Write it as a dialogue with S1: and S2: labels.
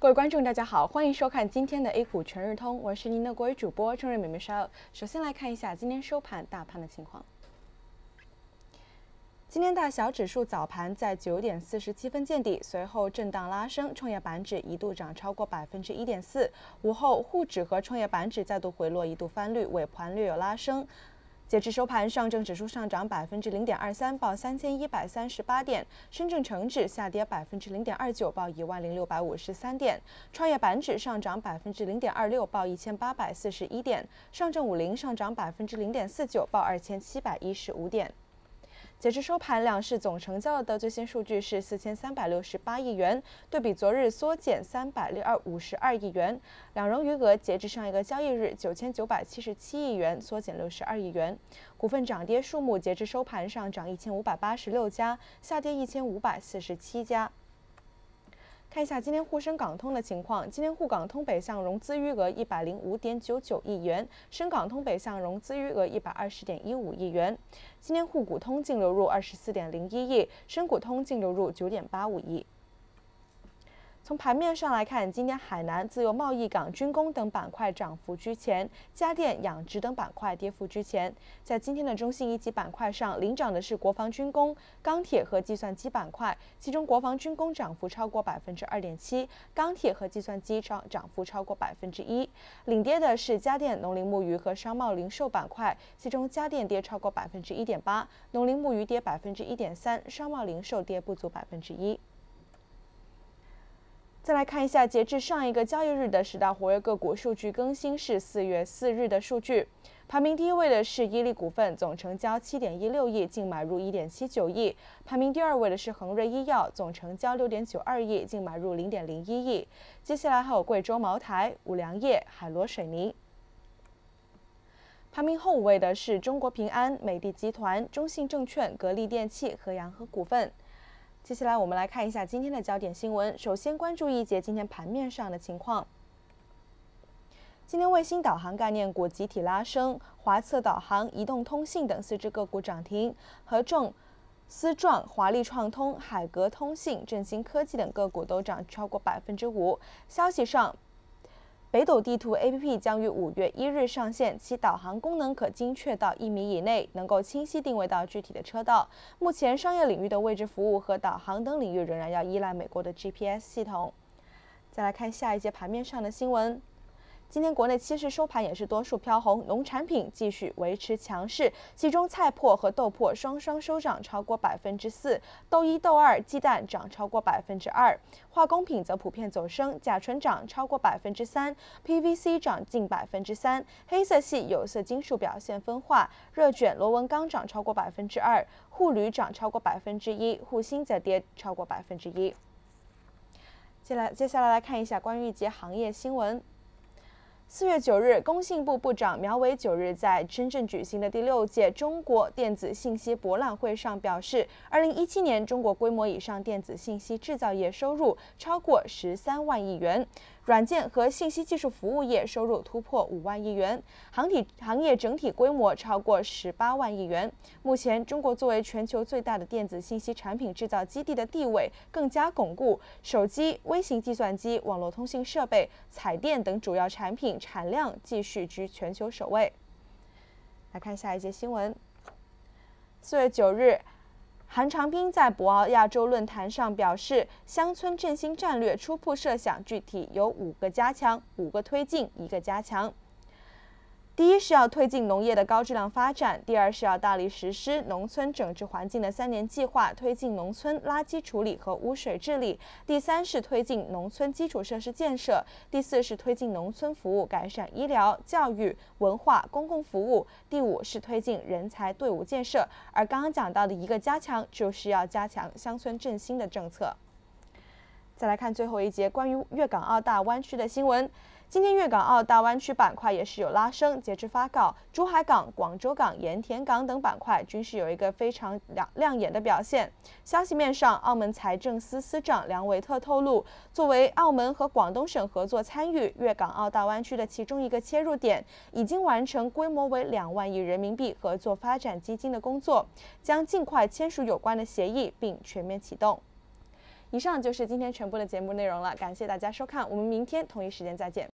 S1: 各位观众大家好，欢迎收看今天的 A 股全日通，我是您的国语主播郑瑞美美莎。首先来看一下今天收盘大盘的情况。今天大小指数早盘在九点四十七分见底，随后震荡拉升，创业板指一度涨超过百分之一点四。午后沪指和创业板指再度回落，一度翻绿，尾盘略有拉升。截至收盘，上证指数上涨百分之零点二三，报三千一百三十八点；深证成指下跌百分之零点二九，报一万零六百五十三点；创业板指上涨百分之零点二六，报一千八百四十一点；上证五零上涨百分之零点四九，报二千七百一十五点。截至收盘，两市总成交额的最新数据是四千三百六十八亿元，对比昨日缩减三百六二五十二亿元。两融余额截至上一个交易日九千九百七十七亿元，缩减六十二亿元。股份涨跌数目截至收盘上涨一千五百八十六家，下跌一千五百四十七家。看一下今天沪深港通的情况，今天沪港通北向融资余额一百零五点九九亿元，深港通北向融资余额一百二十点一五亿元。今天沪股通净流入二十四点零一亿，深股通净流入九点八五亿。从盘面上来看，今天海南、自由贸易港、军工等板块涨幅居前，家电、养殖等板块跌幅居前。在今天的中信一级板块上，领涨的是国防军工、钢铁和计算机板块，其中国防军工涨幅超过百分之二点七，钢铁和计算机涨涨幅超过百分之一。领跌的是家电、农林牧渔和商贸零售板块，其中家电跌超过百分之一点八，农林牧渔跌百分之一点三，商贸零售跌不足百分之一。再来看一下，截至上一个交易日的十大活跃个股数据更新是四月四日的数据。排名第一位的是伊利股份，总成交七点一六亿，净买入一点七九亿。排名第二位的是恒瑞医药，总成交六点九二亿，净买入零点零一亿。接下来还有贵州茅台、五粮液、海螺水泥。排名后五位的是中国平安、美的集团、中信证券、格力电器和洋河股份。接下来我们来看一下今天的焦点新闻。首先关注一节今天盘面上的情况。今天卫星导航概念股集体拉升，华策导航、移动通信等四只个股涨停，和众、思壮、华丽创通、海格通信、振兴科技等个股都涨超过百分之五。消息上。北斗地图 APP 将于五月一日上线，其导航功能可精确到一米以内，能够清晰定位到具体的车道。目前，商业领域的位置服务和导航等领域仍然要依赖美国的 GPS 系统。再来看下一节盘面上的新闻。今天国内期市收盘也是多数飘红，农产品继续维持强势，其中菜粕和豆粕双双收涨超过百分之四，豆一、豆二、鸡蛋涨超过百分之二，化工品则普遍走升，甲醇涨超过百分之三，PVC 涨近百分之三，黑色系有色金属表现分化，热卷、螺纹钢涨超过百分之二，沪铝涨超过百分之一，沪锌则跌超过百分之一。接下来，接下来来看一下关于一节行业新闻。四月九日，工信部部长苗圩九日在深圳举行的第六届中国电子信息博览会上表示，二零一七年中国规模以上电子信息制造业收入超过十三万亿元。软件和信息技术服务业收入突破五万亿元，航体行业整体规模超过十八万亿元。目前，中国作为全球最大的电子信息产品制造基地的地位更加巩固，手机、微型计算机、网络通信设备、彩电等主要产品产量继续居全球首位。来看下一节新闻，四月九日。韩长斌在博鳌亚洲论坛上表示，乡村振兴战略初步设想具体有五个加强、五个推进、一个加强。第一是要推进农业的高质量发展，第二是要大力实施农村整治环境的三年计划，推进农村垃圾处理和污水治理；第三是推进农村基础设施建设；第四是推进农村服务改善医疗、教育、文化、公共服务；第五是推进人才队伍建设。而刚刚讲到的一个加强，就是要加强乡村振兴的政策。再来看最后一节关于粤港澳大湾区的新闻。今天粤港澳大湾区板块也是有拉升，截至发稿，珠海港、广州港、盐田港等板块均是有一个非常亮亮眼的表现。消息面上，澳门财政司司长梁维特透露，作为澳门和广东省合作参与粤港澳大湾区的其中一个切入点，已经完成规模为两万亿人民币合作发展基金的工作，将尽快签署有关的协议并全面启动。以上就是今天全部的节目内容了，感谢大家收看，我们明天同一时间再见。